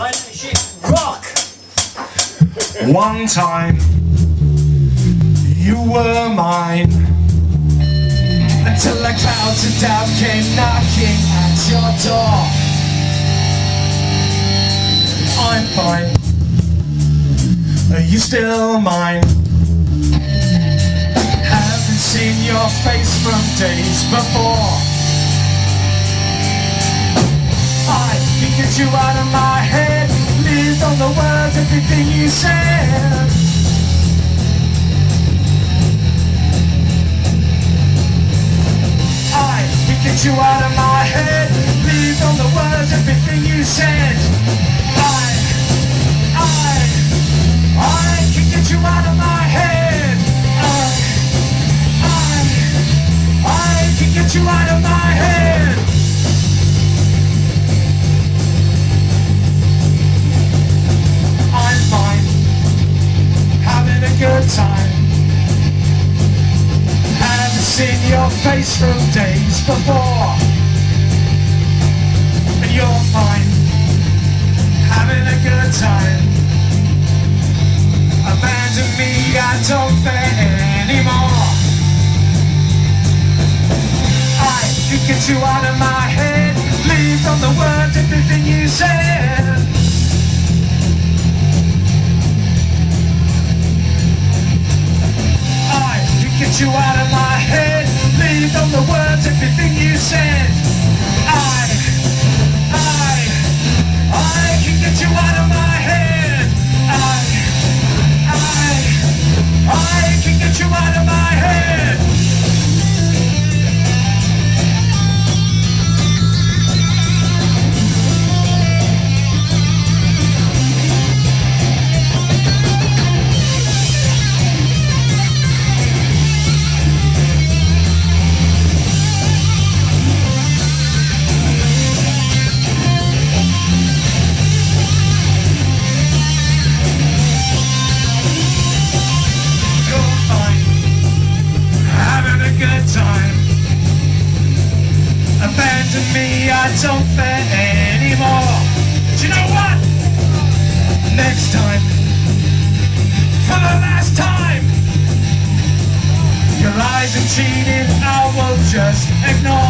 Rock! One time, you were mine. Until the clouds of doubt came knocking at your door. I'm fine. Are you still mine? Haven't seen your face from days before. I get you out of my everything seen your face from days before. And you're fine, having a good time. Abandon me, I don't fit anymore. I can get you out of my head, leave on the words, everything you said. I get you out of my everything Abandon me, I don't fit anymore. But you know what? Next time, for the last time, your lies and cheating I will just ignore.